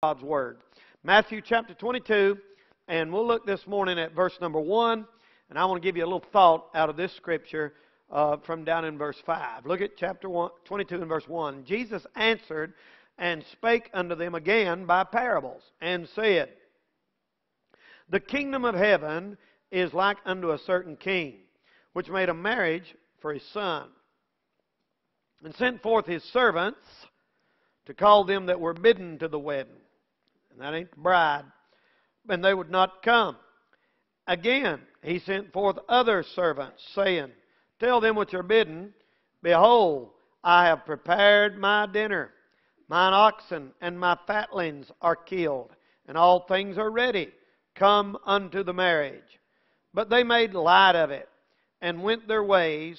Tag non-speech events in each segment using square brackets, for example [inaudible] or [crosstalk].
God's Word. Matthew chapter 22, and we'll look this morning at verse number 1, and I want to give you a little thought out of this scripture uh, from down in verse 5. Look at chapter one, 22 and verse 1. Jesus answered and spake unto them again by parables, and said, The kingdom of heaven is like unto a certain king, which made a marriage for his son, and sent forth his servants to call them that were bidden to the wedding that ain't the bride. And they would not come. Again, he sent forth other servants, saying, Tell them which are bidden, Behold, I have prepared my dinner. Mine oxen and my fatlings are killed, and all things are ready. Come unto the marriage. But they made light of it, and went their ways,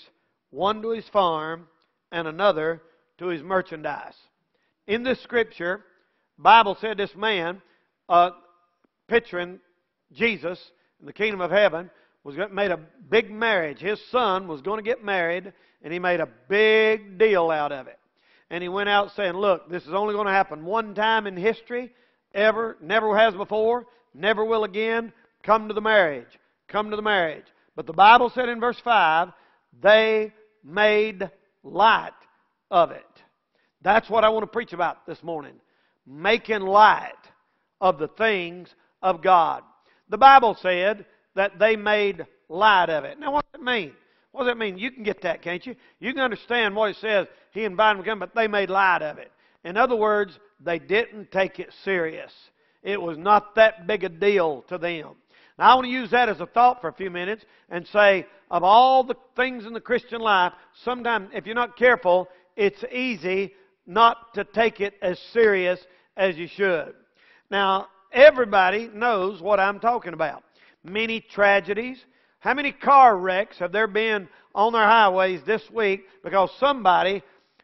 one to his farm, and another to his merchandise. In this scripture, Bible said this man, uh, picturing Jesus in the kingdom of heaven, was made a big marriage. His son was going to get married, and he made a big deal out of it. And he went out saying, Look, this is only going to happen one time in history, ever, never has before, never will again. Come to the marriage. Come to the marriage. But the Bible said in verse 5, they made light of it. That's what I want to preach about this morning making light of the things of God. The Bible said that they made light of it. Now, what does it mean? What does that mean? You can get that, can't you? You can understand what it says. He invited them to come, but they made light of it. In other words, they didn't take it serious. It was not that big a deal to them. Now, I want to use that as a thought for a few minutes and say, of all the things in the Christian life, sometimes, if you're not careful, it's easy not to take it as serious as you should. Now, everybody knows what I'm talking about. Many tragedies. How many car wrecks have there been on their highways this week because somebody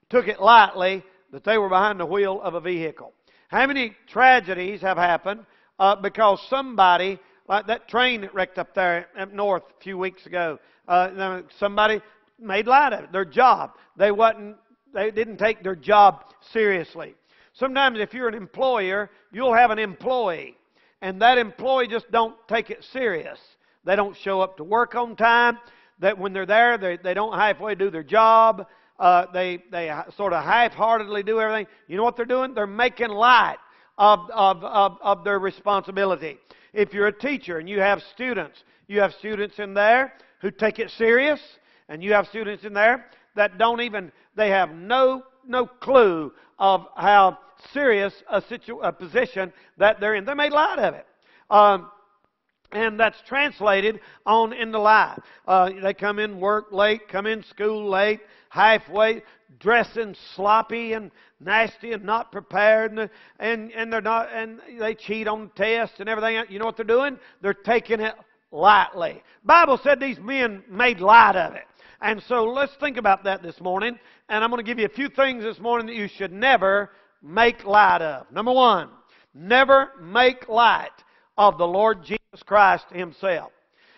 took it lightly that they were behind the wheel of a vehicle? How many tragedies have happened uh, because somebody, like that train that wrecked up there up north a few weeks ago, uh, somebody made light of it. Their job. They wasn't. They didn't take their job seriously. Sometimes if you're an employer, you'll have an employee, and that employee just don't take it serious. They don't show up to work on time. That when they're there, they, they don't halfway do their job. Uh, they they sort of half-heartedly do everything. You know what they're doing? They're making light of, of, of, of their responsibility. If you're a teacher and you have students, you have students in there who take it serious, and you have students in there that don't even, they have no, no clue of how serious a, situ- a position that they're in. They made light of it. Um, and that's translated on into life. Uh, they come in work late, come in school late, halfway, dressing sloppy and nasty and not prepared, and and, and they're not, and they cheat on tests and everything. You know what they're doing? They're taking it lightly. Bible said these men made light of it. And so let's think about that this morning. And I'm going to give you a few things this morning that you should never make light of. Number one, never make light of the Lord Jesus Christ Himself.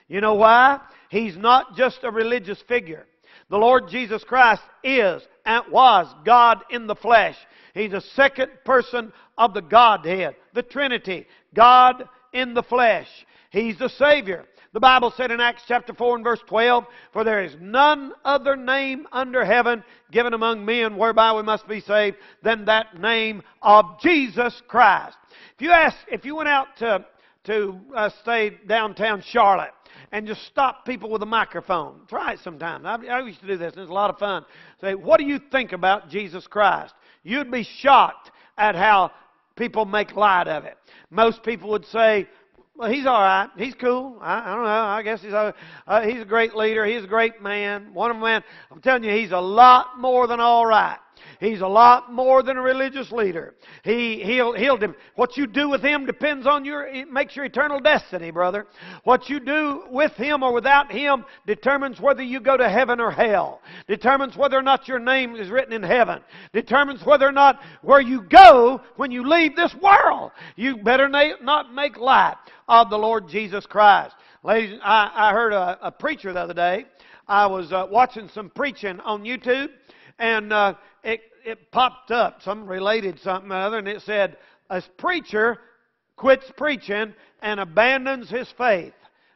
You know why? He's not just a religious figure. The Lord Jesus Christ is and was God in the flesh. He's the second person of the Godhead, the Trinity, God in the flesh. He's the Savior. The Bible said in Acts chapter 4 and verse 12, For there is none other name under heaven given among men whereby we must be saved than that name of Jesus Christ. If you ask, if you went out to, to uh, stay downtown Charlotte and just stop people with a microphone, try it sometime. I, I used to do this, and it's a lot of fun. Say, what do you think about Jesus Christ? You'd be shocked at how people make light of it. Most people would say, well, he's all right. He's cool. I, I don't know. I guess he's a uh, he's a great leader. He's a great man. One of them, man. I'm telling you, he's a lot more than all right. He's a lot more than a religious leader. He, he'll, he'll, what you do with him depends on your, it makes your eternal destiny, brother. What you do with him or without him determines whether you go to heaven or hell. Determines whether or not your name is written in heaven. Determines whether or not where you go when you leave this world. You better not make light of the Lord Jesus Christ. Ladies, I, I heard a, a preacher the other day. I was uh, watching some preaching on YouTube, and uh, it, it popped up, some related something or other, and it said, a preacher quits preaching and abandons his faith.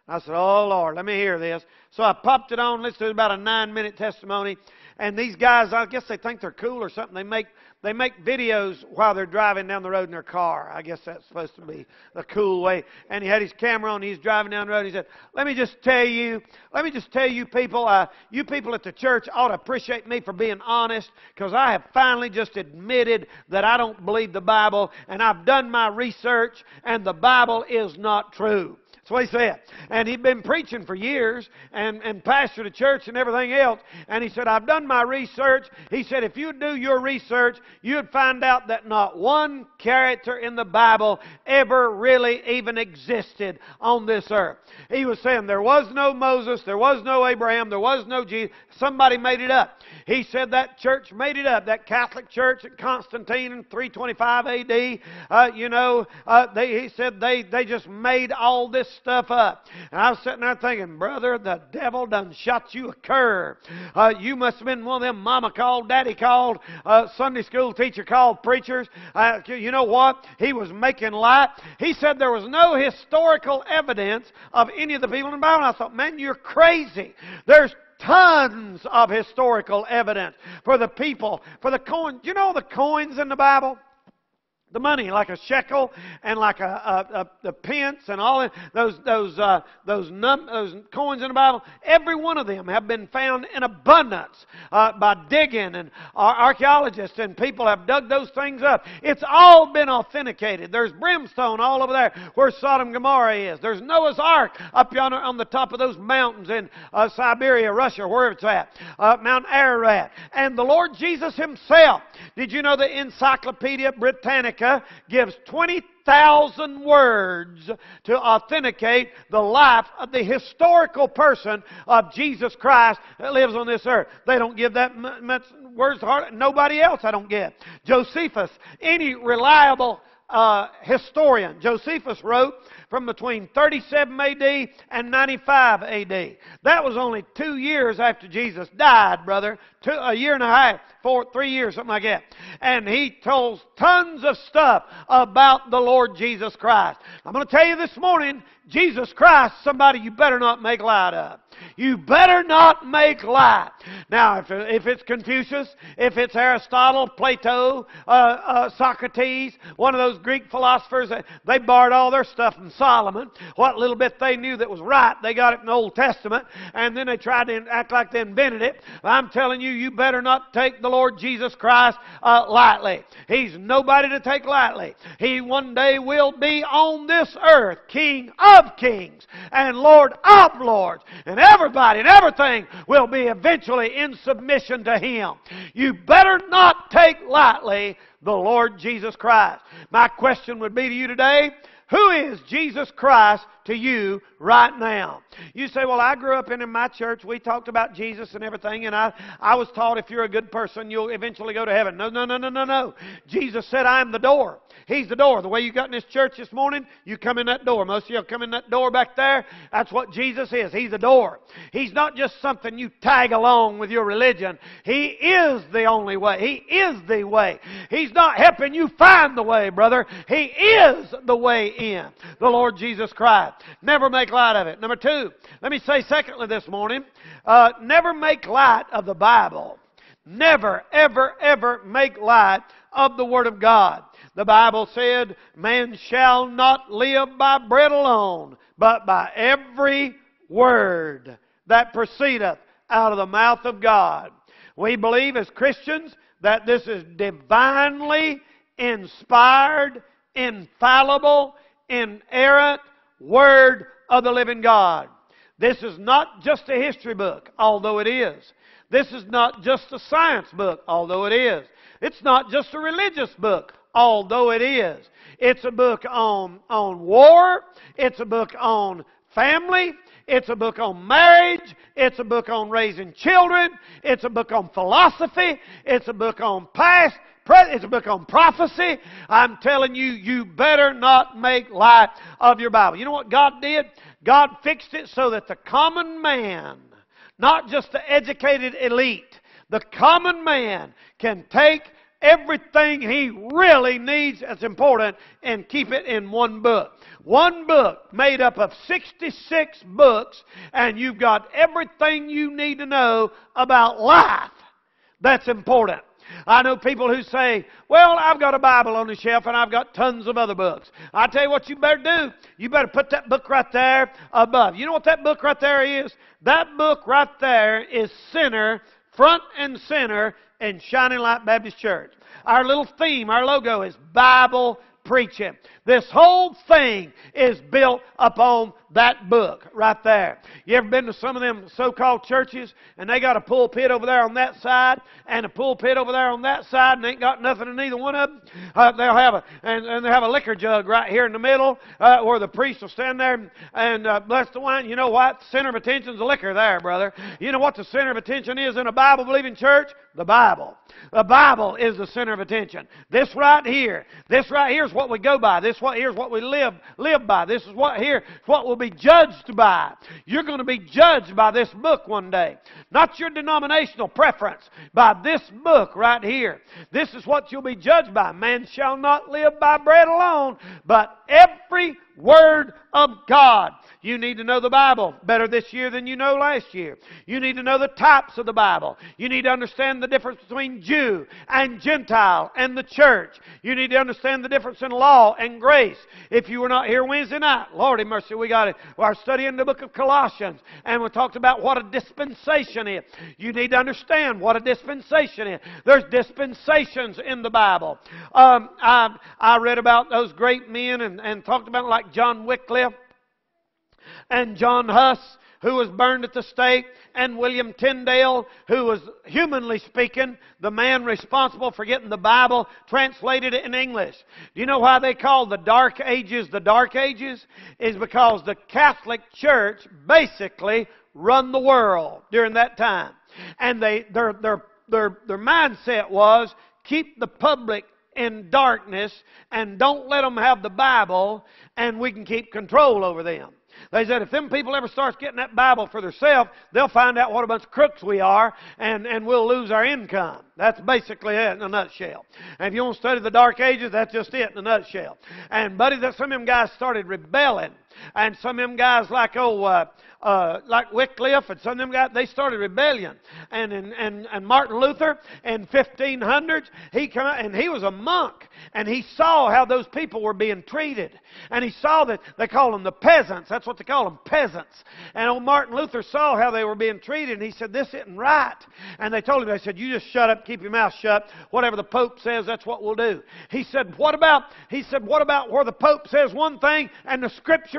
I said, Oh Lord, let me hear this. So I popped it on, listened to about a nine minute testimony. And these guys, I guess they think they're cool or something. They make they make videos while they're driving down the road in their car. I guess that's supposed to be the cool way. And he had his camera on. He's driving down the road. He said, "Let me just tell you, let me just tell you people, uh, you people at the church ought to appreciate me for being honest, because I have finally just admitted that I don't believe the Bible, and I've done my research, and the Bible is not true." What he said. And he'd been preaching for years and, and pastored a church and everything else. And he said, I've done my research. He said, if you'd do your research, you'd find out that not one character in the Bible ever really even existed on this earth. He was saying there was no Moses, there was no Abraham, there was no Jesus. Somebody made it up. He said that church made it up. That Catholic church at Constantine in 325 AD, uh, you know, uh, they, he said they, they just made all this stuff up. And I was sitting there thinking, brother, the devil done shot you a curve. Uh, you must have been one of them mama called, daddy called, uh, Sunday school teacher called preachers. Uh, you know what? He was making light. He said there was no historical evidence of any of the people in the Bible. And I thought, man, you're crazy. There's tons of historical evidence for the people, for the coins. You know the coins in the Bible? The money, like a shekel and like a, a, a, a pence and all those those uh, those num- those coins in the Bible. Every one of them have been found in abundance uh, by digging and archaeologists and people have dug those things up. It's all been authenticated. There's brimstone all over there where Sodom and Gomorrah is. There's Noah's Ark up yonder on the top of those mountains in uh, Siberia, Russia, wherever it's at, uh, Mount Ararat, and the Lord Jesus Himself. Did you know the Encyclopedia Britannica? Gives 20,000 words to authenticate the life of the historical person of Jesus Christ that lives on this earth. They don't give that much words. Nobody else I don't get. Josephus, any reliable uh, historian, Josephus wrote from between 37 AD and 95 AD. That was only two years after Jesus died, brother. Two, a year and a half, four, three years, something like that. And he tells tons of stuff about the Lord Jesus Christ. I'm going to tell you this morning, Jesus Christ, somebody you better not make light of. You better not make light. Now, if, if it's Confucius, if it's Aristotle, Plato, uh, uh, Socrates, one of those Greek philosophers, they borrowed all their stuff from Solomon. What little bit they knew that was right, they got it in the Old Testament, and then they tried to act like they invented it. I'm telling you, you better not take the Lord Jesus Christ uh, lightly. He's nobody to take lightly. He one day will be on this earth, King of kings and Lord of lords. And everybody and everything will be eventually in submission to Him. You better not take lightly the Lord Jesus Christ. My question would be to you today who is Jesus Christ to you right now? You say, Well, I grew up in, in my church. We talked about Jesus and everything, and I, I was taught if you're a good person, you'll eventually go to heaven. No, no, no, no, no, no. Jesus said, I am the door. He's the door. The way you got in this church this morning, you come in that door. Most of you come in that door back there. That's what Jesus is. He's the door. He's not just something you tag along with your religion. He is the only way. He is the way. He's not helping you find the way, brother. He is the way in. The Lord Jesus Christ. Never make light of it. Number two, let me say secondly this morning, uh, never make light of the Bible. Never, ever, ever make light of the Word of God. The Bible said, Man shall not live by bread alone, but by every word that proceedeth out of the mouth of God. We believe as Christians that this is divinely inspired, infallible, inerrant Word of the living God. This is not just a history book, although it is. This is not just a science book, although it is. It's not just a religious book, although it is. It's a book on, on war. It's a book on family. It's a book on marriage. It's a book on raising children. It's a book on philosophy. It's a book on past. It's a book on prophecy. I'm telling you, you better not make light of your Bible. You know what God did? God fixed it so that the common man, not just the educated elite, the common man can take everything he really needs that's important and keep it in one book. One book made up of 66 books, and you've got everything you need to know about life that's important. I know people who say, Well, I've got a Bible on the shelf and I've got tons of other books. I tell you what you better do. You better put that book right there above. You know what that book right there is? That book right there is center, front and center in Shining Light Baptist Church. Our little theme, our logo is Bible preaching. This whole thing is built upon that book right there. You ever been to some of them so-called churches and they got a pulpit over there on that side and a pulpit over there on that side and ain't got nothing in either one of them? Uh, they'll have a and, and they have a liquor jug right here in the middle uh, where the priest will stand there and, uh, bless the wine. You know what? The center of attention is the liquor there, brother. You know what the center of attention is in a Bible-believing church? The Bible. The Bible is the center of attention. This right here, this right here is what we go by. This what here's what we live live by. This is what here what we'll be judged by. You're going to be judged by this book one day. Not your denominational preference, by this book right here. This is what you'll be judged by. Man shall not live by bread alone, but every word of God. You need to know the Bible better this year than you know last year. You need to know the types of the Bible. You need to understand the difference between Jew and Gentile and the church. You need to understand the difference in law and grace. If you were not here Wednesday night, Lordy mercy, we got it. We are studying the book of Colossians and we talked about what a dispensation is. You need to understand what a dispensation is. There's dispensations in the Bible. Um, I, I read about those great men and, and talked about like John Wycliffe and John Huss, who was burned at the stake, and William Tyndale, who was, humanly speaking, the man responsible for getting the Bible translated in English. Do you know why they call the Dark Ages the Dark Ages? Is because the Catholic Church basically run the world during that time. And they, their, their, their, their mindset was keep the public in darkness and don't let them have the Bible and we can keep control over them. They said if them people ever starts getting that Bible for themselves, they'll find out what a bunch of crooks we are, and, and we'll lose our income. That's basically it in a nutshell. And if you want to study the Dark Ages, that's just it in a nutshell. And buddy, that some of them guys started rebelling, and some of them guys like oh. Uh, uh, like Wycliffe and some of them guys, they started rebellion. And, and, and, and Martin Luther in 1500s, he come out, and he was a monk, and he saw how those people were being treated. And he saw that they call them the peasants. That's what they call them, peasants. And old Martin Luther saw how they were being treated, and he said, this isn't right. And they told him, they said, you just shut up, keep your mouth shut. Whatever the Pope says, that's what we'll do. He said, what about, he said, what about where the Pope says one thing and the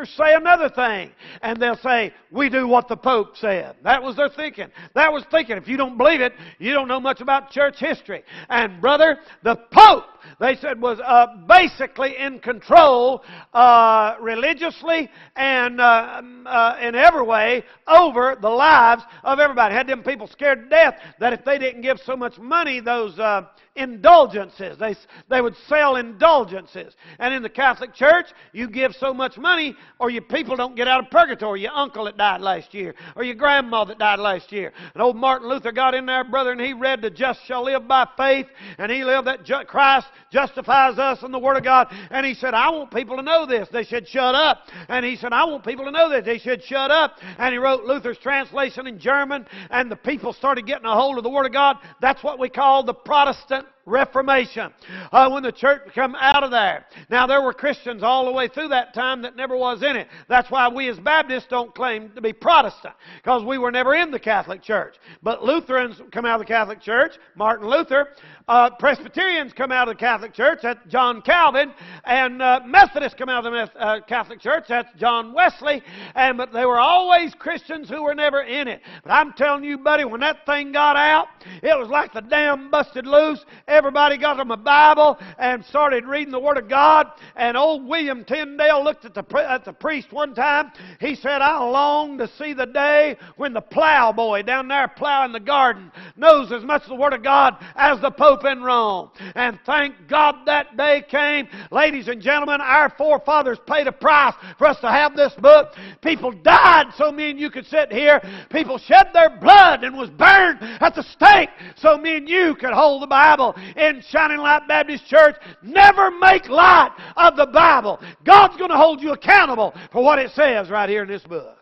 Scriptures say another thing? And they'll say, we do what the Pope said. That was their thinking. That was thinking. If you don't believe it, you don't know much about church history. And brother, the Pope, they said, was uh, basically in control uh, religiously and uh, um, uh, in every way over the lives of everybody. Had them people scared to death that if they didn't give so much money, those uh, indulgences. They, they would sell indulgences. And in the Catholic Church, you give so much money or your people don't get out of purgatory. Your uncle that died last year or your grandma that died last year. And old Martin Luther got in there, brother, and he read the just shall live by faith. And he lived that Christ justifies us in the Word of God. And he said, I want people to know this. They should shut up. And he said, I want people to know this. They should shut up. And he wrote Luther's translation in German. And the people started getting a hold of the Word of God. That's what we call the Protestant Reformation. Uh, when the church come out of there. Now, there were Christians all the way through that time that never was in it. That's why we as Baptists don't claim to be Protestant, because we were never in the Catholic Church. But Lutherans come out of the Catholic Church, Martin Luther. Uh, Presbyterians come out of the Catholic Church, that's John Calvin. And uh, Methodists come out of the uh, Catholic Church, that's John Wesley. And But they were always Christians who were never in it. But I'm telling you, buddy, when that thing got out, it was like the dam busted loose Everybody got them a Bible and started reading the Word of God. And old William Tyndale looked at the, at the priest one time. He said, I long to see the day when the plowboy down there plowing the garden knows as much of the Word of God as the Pope in Rome. And thank God that day came. Ladies and gentlemen, our forefathers paid a price for us to have this book. People died so me and you could sit here. People shed their blood and was burned at the stake so me and you could hold the Bible in Shining Light Baptist Church, never make light of the Bible. God's going to hold you accountable for what it says right here in this book.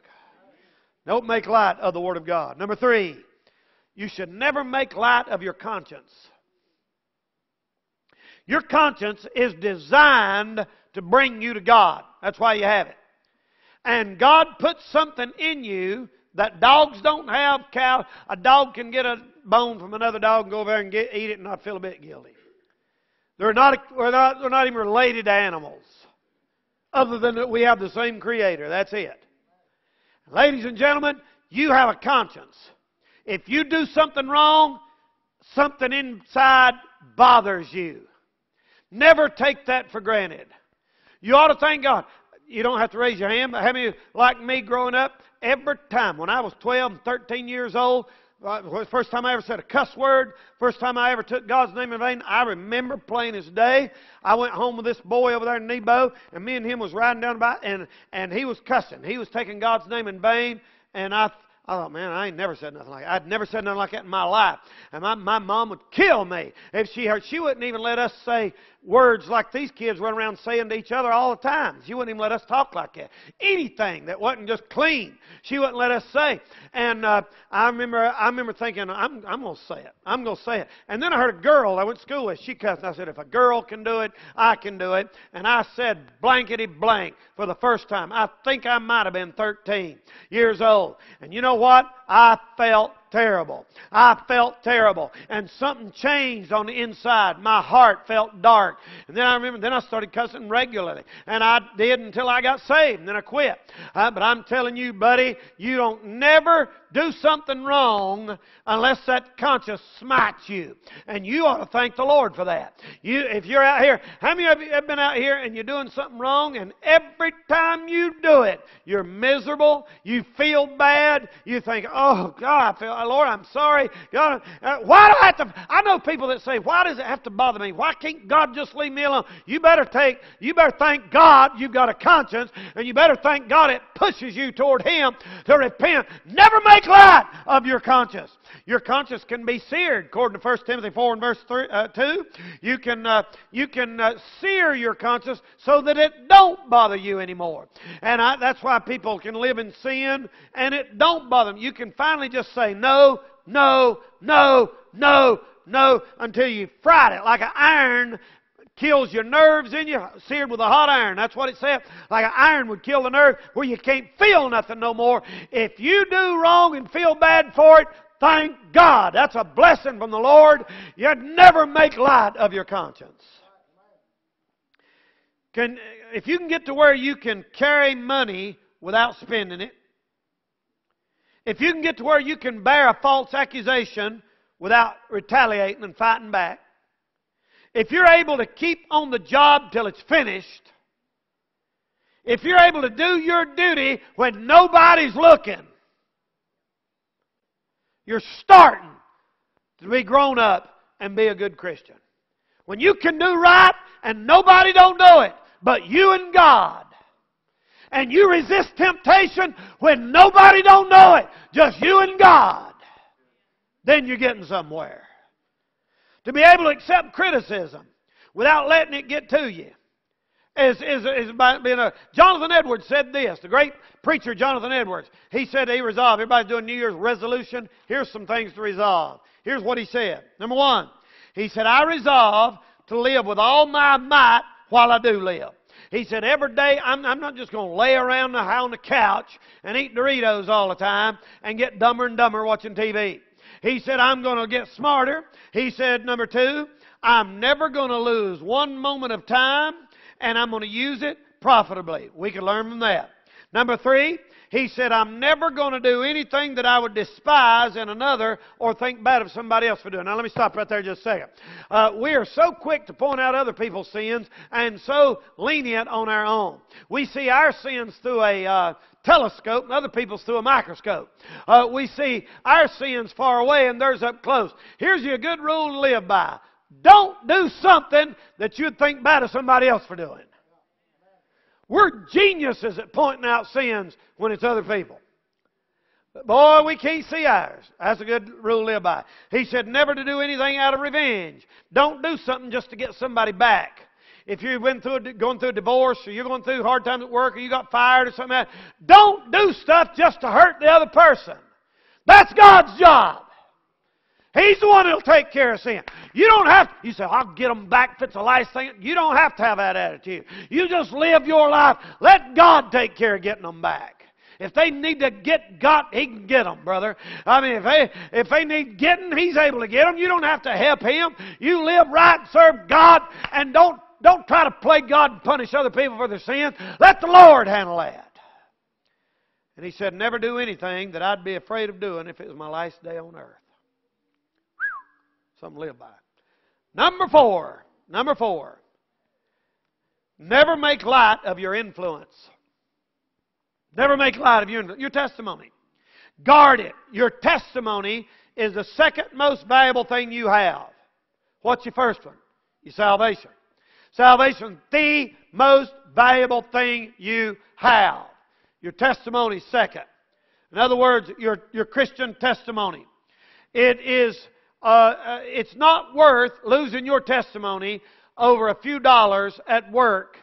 Don't make light of the Word of God. Number three, you should never make light of your conscience. Your conscience is designed to bring you to God. That's why you have it. And God puts something in you that dogs don't have. Cow, a dog can get a bone from another dog and go over there and get, eat it and not feel a bit guilty. They're not, they're not, they're not even related to animals, other than that we have the same Creator. That's it. Ladies and gentlemen, you have a conscience. If you do something wrong, something inside bothers you. Never take that for granted. You ought to thank God. You don't have to raise your hand, but how many like me growing up? Every time when I was 12 and 13 years old, first time I ever said a cuss word, first time I ever took God's name in vain, I remember plain as day. I went home with this boy over there in Nebo, and me and him was riding down by, and and he was cussing. He was taking God's name in vain, and I I thought, man, I ain't never said nothing like that. I'd never said nothing like that in my life. And my, my mom would kill me if she heard. She wouldn't even let us say words like these kids run around saying to each other all the time. She wouldn't even let us talk like that. Anything that wasn't just clean, she wouldn't let us say. And uh, I remember, I remember thinking, I'm, I'm going to say it. I'm going to say it. And then I heard a girl I went to school with. She cussed. I said, if a girl can do it, I can do it. And I said blankety blank for the first time. I think I might have been 13 years old. And you know what? I felt terrible. I felt terrible. And something changed on the inside. My heart felt dark. And then I remember, then I started cussing regularly. And I did until I got saved. And then I quit. Uh, but I'm telling you, buddy, you don't never do something wrong unless that conscience smites you. And you ought to thank the Lord for that. You, if you're out here, how many of you have been out here and you're doing something wrong and every time you do it, you're miserable, you feel bad, you think, oh God, I feel, Lord, I'm sorry. God, uh, why do I have to, I know people that say, why does it have to bother me? Why can't God just leave me alone? You better take, you better thank God you've got a conscience and you better thank God it pushes you toward Him to repent. Never make light of your conscience. Your conscience can be seared, according to 1 Timothy 4 and verse 3, uh, 2. You can, uh, you can uh, sear your conscience so that it don't bother you anymore. And I, that's why people can live in sin and it don't bother them. You can finally just say no, no, no, no, no, until you fried it like an iron kills your nerves in you, seared with a hot iron. That's what it said. Like an iron would kill the nerve where you can't feel nothing no more. If you do wrong and feel bad for it, thank God. That's a blessing from the Lord. You'd never make light of your conscience. Can, if you can get to where you can carry money without spending it, if you can get to where you can bear a false accusation without retaliating and fighting back, if you're able to keep on the job till it's finished, if you're able to do your duty when nobody's looking, you're starting to be grown up and be a good Christian. When you can do right and nobody don't know it, but you and God, and you resist temptation when nobody don't know it, just you and God, then you're getting somewhere. To be able to accept criticism without letting it get to you. Is, is, is being a, Jonathan Edwards said this, the great preacher Jonathan Edwards. He said he resolved, everybody's doing New Year's resolution. Here's some things to resolve. Here's what he said. Number one, he said, I resolve to live with all my might while I do live. He said, every day, I'm, I'm not just going to lay around the, on the couch and eat Doritos all the time and get dumber and dumber watching TV. He said, I'm going to get smarter. He said, number two, I'm never going to lose one moment of time and I'm going to use it profitably. We can learn from that. Number three, he said, I'm never going to do anything that I would despise in another or think bad of somebody else for doing. Now, let me stop right there just a second. Uh, we are so quick to point out other people's sins and so lenient on our own. We see our sins through a uh, telescope and other people's through a microscope. Uh, we see our sins far away and theirs up close. Here's your good rule to live by. Don't do something that you'd think bad of somebody else for doing. We're geniuses at pointing out sins when it's other people. But Boy, we can't see ours. That's a good rule to live by. He said never to do anything out of revenge. Don't do something just to get somebody back. If you've been through a, going through a divorce or you're going through hard times at work or you got fired or something like that, don't do stuff just to hurt the other person. That's God's job. He's the one that'll take care of sin. You don't have to, you say, I'll get them back if it's the last thing. You don't have to have that attitude. You just live your life. Let God take care of getting them back. If they need to get got, He can get them, brother. I mean, if they, if they need getting, He's able to get them. You don't have to help Him. You live right, serve God, and don't, don't try to play God and punish other people for their sins. Let the Lord handle that. And He said, never do anything that I'd be afraid of doing if it was my last day on earth. Something to live by. Number four. Number four. Never make light of your influence. Never make light of your, your testimony. Guard it. Your testimony is the second most valuable thing you have. What's your first one? Your salvation. Salvation, the most valuable thing you have. Your testimony second. In other words, your, your Christian testimony. It is uh, uh, it's not worth losing your testimony over a few dollars at work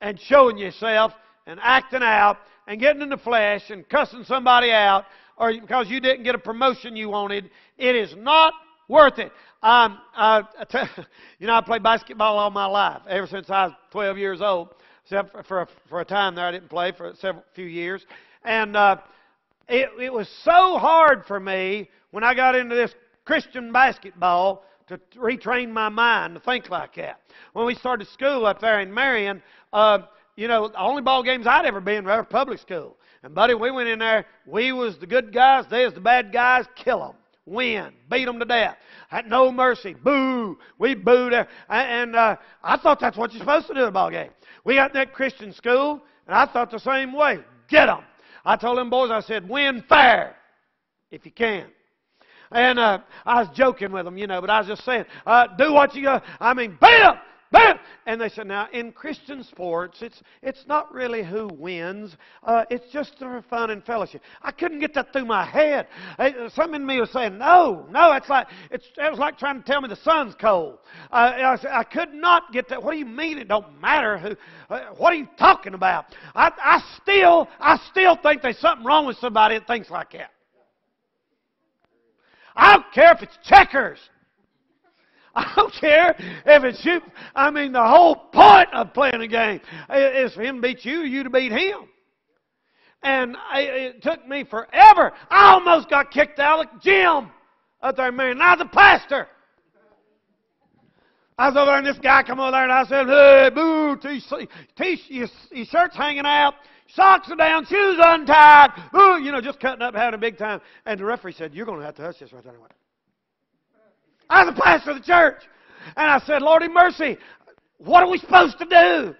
and showing yourself and acting out and getting in the flesh and cussing somebody out or because you didn't get a promotion you wanted. It is not worth it. Um, I, [laughs] you know, I played basketball all my life, ever since I was 12 years old. Except for, for, a, for a time there, I didn't play for several few years. And uh, it, it was so hard for me when I got into this Christian basketball to retrain my mind to think like that. When we started school up there in Marion, uh, you know, the only ball games I'd ever been were public school. And buddy, we went in there. We was the good guys. They was the bad guys. Kill them, win, beat them to death. Had no mercy. Boo. We booed. And uh, I thought that's what you're supposed to do in a ball game. We got in that Christian school, and I thought the same way. Get them. I told them boys, I said, win fair if you can. And uh, I was joking with them, you know, but I was just saying, uh, do what you got. I mean, bam, bam. And they said, now, in Christian sports, it's, it's not really who wins. Uh, it's just for fun and fellowship. I couldn't get that through my head. Something in me was saying, no, no, it's like, it's, it was like trying to tell me the sun's cold. Uh, I, I could not get that. What do you mean it don't matter who, uh, what are you talking about? I, I still, I still think there's something wrong with somebody that thinks like that. I don't care if it's checkers. I don't care if it's you. I mean, the whole point of playing a game is for him to beat you, you to beat him. And it took me forever. I almost got kicked out of the gym up there, man. I was a pastor. I was over there, and this guy come over there, and I said, "Hey, boo! T-shirt, shirt's hanging out. Socks are down, shoes untied. Ooh, you know, just cutting up, having a big time. And the referee said, You're going to have to hush this right there. I was the pastor of the church. And I said, Lordy mercy, what are we supposed to do?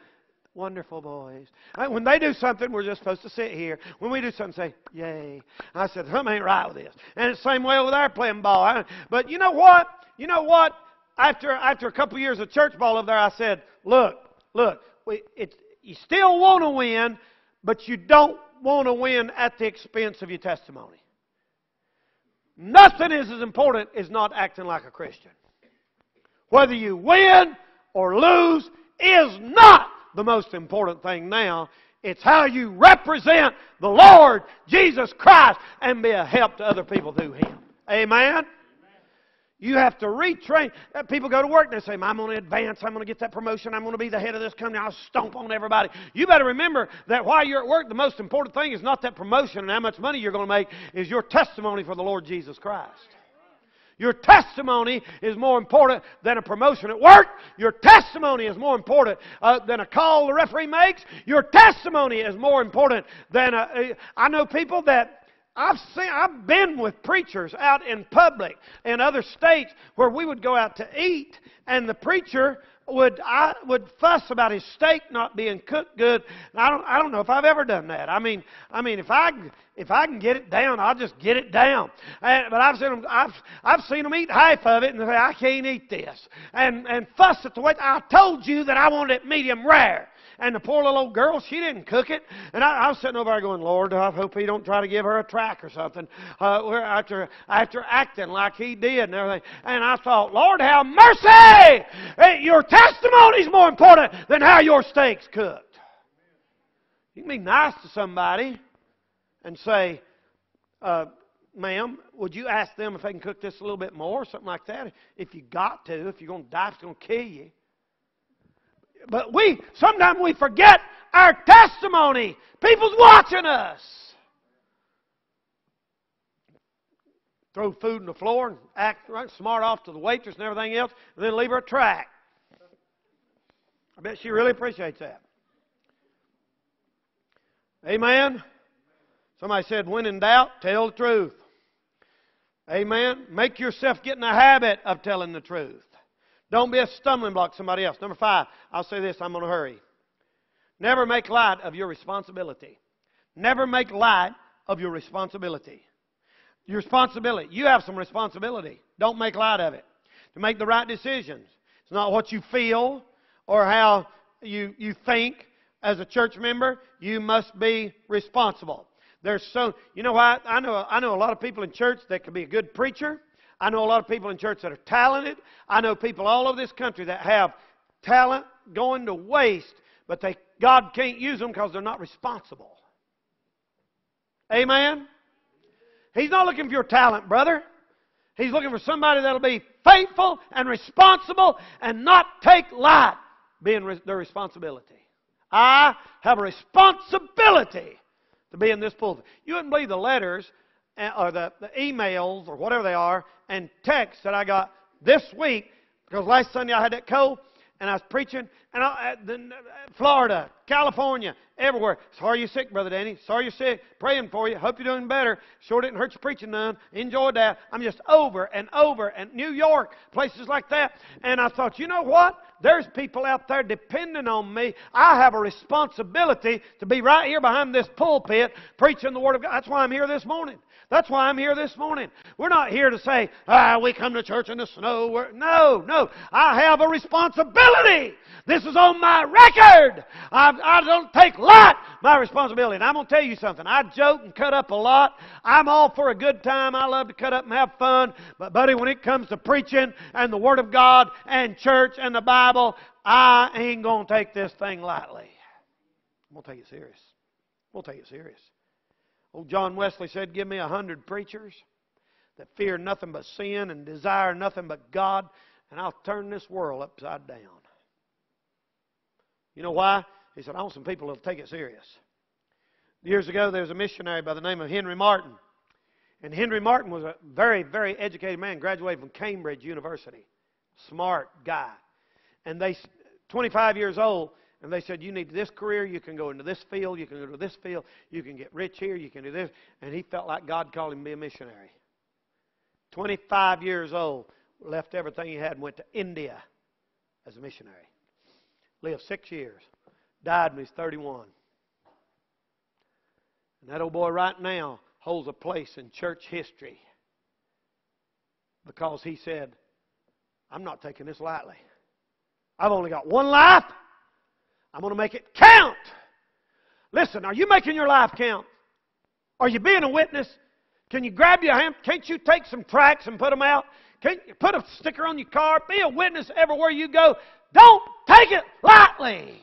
Wonderful boys. When they do something, we're just supposed to sit here. When we do something, say, Yay. I said, Something ain't right with this. And it's the same way over there playing ball. But you know what? You know what? After, after a couple years of church ball over there, I said, Look, look, we, it's, you still want to win, but you don't want to win at the expense of your testimony. Nothing is as important as not acting like a Christian. Whether you win or lose is not the most important thing now. It's how you represent the Lord Jesus Christ and be a help to other people through Him. Amen? You have to retrain. Uh, people go to work and they say, I'm going to advance. I'm going to get that promotion. I'm going to be the head of this company. I'll stomp on everybody. You better remember that while you're at work, the most important thing is not that promotion and how much money you're going to make, is your testimony for the Lord Jesus Christ. Your testimony is more important than a promotion at work. Your testimony is more important uh, than a call the referee makes. Your testimony is more important than a. I know people that I've seen, I've been with preachers out in public in other states where we would go out to eat, and the preacher would I would fuss about his steak not being cooked good. I don't I don't know if I've ever done that. I mean I mean if I if I can get it down, I'll just get it down. And, but I've seen them I've I've seen them eat half of it and say I can't eat this and and fuss at the way I told you that I wanted it medium rare. And the poor little old girl, she didn't cook it. And I, I was sitting over there going, Lord, I hope he don't try to give her a tract or something uh, after, after acting like he did and everything. And I thought, Lord, have mercy! Your testimony's more important than how your steak's cooked. You can be nice to somebody and say, uh, ma'am, would you ask them if they can cook this a little bit more, or something like that? If you got to, if you're going to die, it's going to kill you. But we, sometimes we forget our testimony. People's watching us. Throw food on the floor and act right smart off to the waitress and everything else, and then leave her a tract. I bet she really appreciates that. Amen. Somebody said, when in doubt, tell the truth. Amen. Make yourself get in the habit of telling the truth. Don't be a stumbling block to somebody else. Number five, I'll say this, I'm going to hurry. Never make light of your responsibility. Never make light of your responsibility. Your responsibility. You have some responsibility. Don't make light of it. To make the right decisions. It's not what you feel or how you, you think as a church member. You must be responsible. There's so, you know what? I know, I know a lot of people in church that could be a good preacher. I know a lot of people in church that are talented. I know people all over this country that have talent going to waste, but they, God can't use them because they're not responsible. Amen? He's not looking for your talent, brother. He's looking for somebody that'll be faithful and responsible and not take light being their responsibility. I have a responsibility to be in this pulpit. You wouldn't believe the letters or the, the emails or whatever they are and texts that I got this week because last Sunday I had that cold and I was preaching and I, uh, Florida, California, everywhere. Sorry you're sick, Brother Danny. Sorry you're sick. Praying for you. Hope you're doing better. Sure didn't hurt your preaching none. Enjoyed that. I'm just over and over and New York, places like that. And I thought, you know what? There's people out there depending on me. I have a responsibility to be right here behind this pulpit preaching the Word of God. That's why I'm here this morning. That's why I'm here this morning. We're not here to say, ah, we come to church in the snow. No, no. I have a responsibility. This is on my record. I, I don't take light my responsibility. And I'm going to tell you something. I joke and cut up a lot. I'm all for a good time. I love to cut up and have fun. But, buddy, when it comes to preaching and the Word of God and church and the Bible, I ain't going to take this thing lightly. I'm going to take it serious. We'll take it serious. Old John Wesley said, Give me a hundred preachers that fear nothing but sin and desire nothing but God, and I'll turn this world upside down. You know why? He said, I want some people that'll take it serious. Years ago, there was a missionary by the name of Henry Martyn. And Henry Martyn was a very, very educated man, graduated from Cambridge University. Smart guy. And they, 25 years old, and they said, You need this career, you can go into this field, you can go to this field, you can get rich here, you can do this. And he felt like God called him to be a missionary. 25 years old, left everything he had and went to India as a missionary. Lived six years. Died when he was 31. And that old boy right now holds a place in church history because he said, I'm not taking this lightly. I've only got one life. I'm going to make it count. Listen, are you making your life count? Are you being a witness? Can you grab your hand? Can't you take some tracts and put them out? Can't you put a sticker on your car? Be a witness everywhere you go. Don't take it lightly.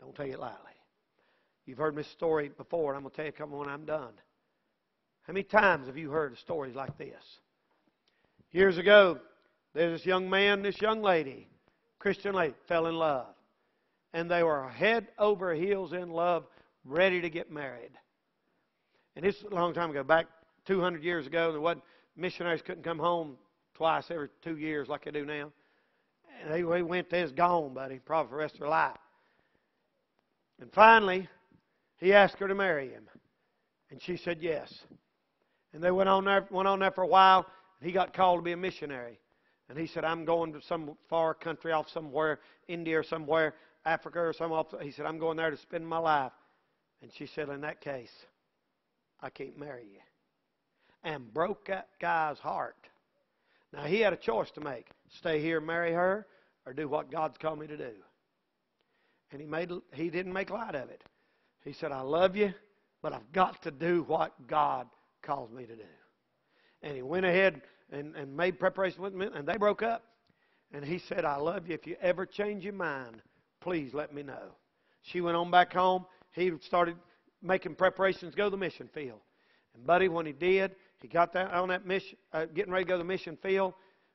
Don't take it lightly. You've heard this story before, and I'm going to tell you a couple when I'm done. How many times have you heard stories like this? Years ago, there's this young man, this young lady, Christian lady, fell in love and they were head over heels in love, ready to get married. And this is a long time ago, back 200 years ago, there wasn't missionaries couldn't come home twice every two years like they do now. And they, they went, they was gone, buddy, probably for the rest of their life. And finally, he asked her to marry him, and she said yes. And they went on there, went on there for a while. And he got called to be a missionary, and he said, "I'm going to some far country off somewhere, India or somewhere. Africa or some He said, I'm going there to spend my life. And she said, In that case, I can't marry you. And broke that guy's heart. Now, he had a choice to make stay here marry her, or do what God's called me to do. And he made he didn't make light of it. He said, I love you, but I've got to do what God calls me to do. And he went ahead and, and made preparation with me, and they broke up. And he said, I love you. If you ever change your mind, please let me know. She went on back home. He started making preparations to go to the mission field. And buddy, when he did, he got that on that mission, uh, getting ready to go to the mission field.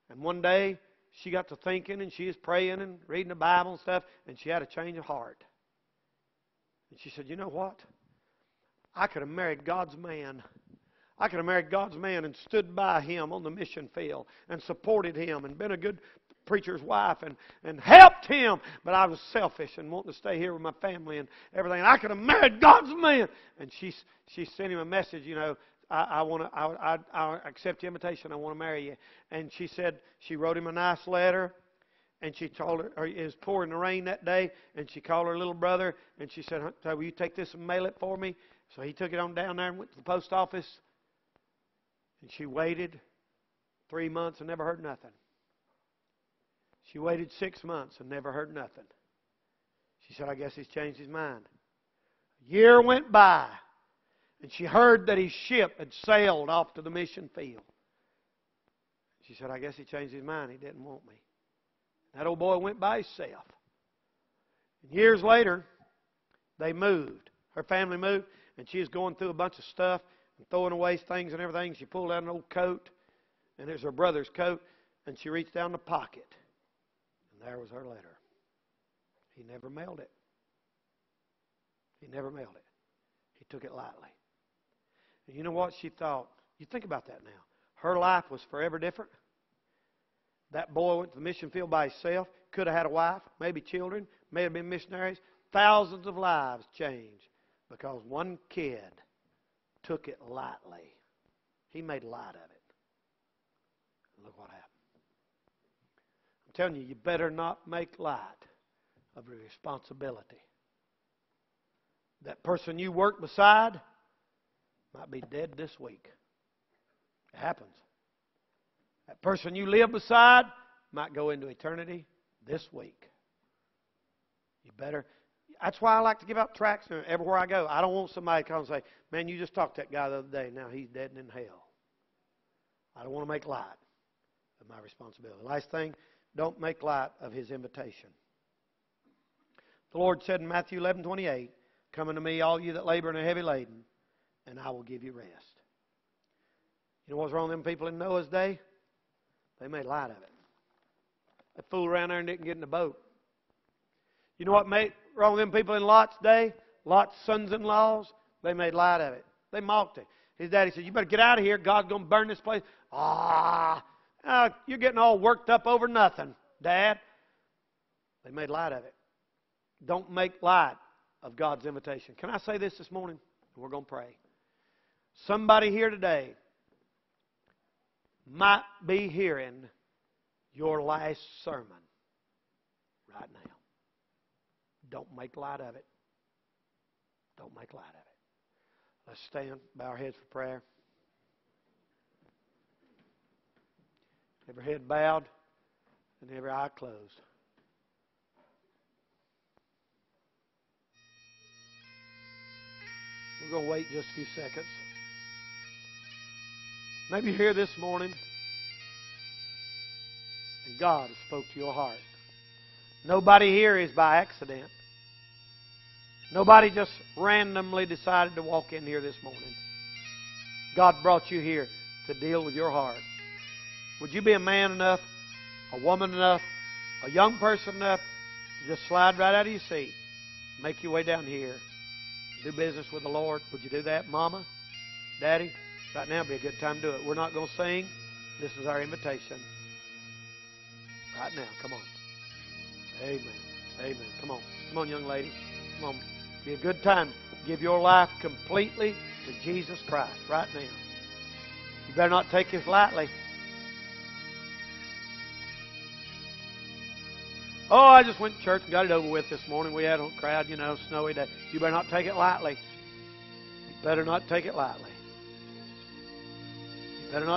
And one day, she got to thinking, and she was praying and reading the Bible and stuff, and she had a change of heart. And she said, "You know what? I could have married God's man." I could have married God's man and stood by him on the mission field and supported him and been a good preacher's wife and, and helped him. But I was selfish and wanting to stay here with my family and everything. And I could have married God's man. And she, she sent him a message, you know, I, I want to, I, I, I accept the invitation. I want to marry you. And she said, she wrote him a nice letter. And she told her, it was pouring the rain that day, and she called her little brother, and she said, Will you take this and mail it for me? So he took it on down there and went to the post office. And she waited three months and never heard nothing. She waited six months and never heard nothing. She said, I guess he's changed his mind. A year went by, and she heard that his ship had sailed off to the mission field. She said, I guess he changed his mind. He didn't want me. That old boy went by himself. And years later, they moved. Her family moved, and she was going through a bunch of stuff and throwing away things and everything. She pulled out an old coat, and it was her brother's coat, and she reached down the pocket, and there was her letter. He never mailed it. He never mailed it. He took it lightly. And you know what she thought? You think about that now. Her life was forever different. That boy went to the mission field by himself. Could have had a wife, maybe children, may have been missionaries. Thousands of lives changed because one kid took it lightly. He made light of it. Look what happened. I'm telling you, you better not make light of your responsibility. That person you work beside might be dead this week. It happens. That person you live beside might go into eternity this week. You better. That's why I like to give out tracts everywhere I go. I don't want somebody to come and say, "Man, you just talked to that guy the other day. Now he's dead and in hell." I don't want to make light of my responsibility. Last thing, don't make light of his invitation. The Lord said in Matthew 11:28, "Come unto me, all you that labor and are heavy laden, and I will give you rest." You know what's wrong with them people in Noah's day? They made light of it. They fooled around there and didn't get in the boat. You know what made wrong with them people in Lot's day? Lot's sons-in-laws? They made light of it. They mocked it. His daddy said, "You better get out of here. God's going to burn this place." Ah, uh, you're getting all worked up over nothing, Dad. They made light of it. Don't make light of God's invitation. Can I say this this morning? We're going to pray. Somebody here today might be hearing your last sermon right now. Don't make light of it. Don't make light of it. Let's stand, bow our heads for prayer. Every head bowed and every eye closed. We're going to wait just a few seconds. Maybe you're here this morning and God has spoke to your heart. Nobody here is by accident. Nobody just randomly decided to walk in here this morning. God brought you here to deal with your heart. Would you be a man enough, a woman enough, a young person enough to just slide right out of your seat, make your way down here, do business with the Lord? Would you do that, Mama, Daddy? Right now would be a good time to do it. We're not going to sing. This is our invitation. Right now. Come on. Amen. Amen. Come on. Come on, young lady. Come on. Be a good time. Give your life completely to Jesus Christ right now. You better not take this lightly. Oh, I just went to church and got it over with this morning. We had a crowd, you know, snowy day. You better not take it lightly. You better not take it lightly.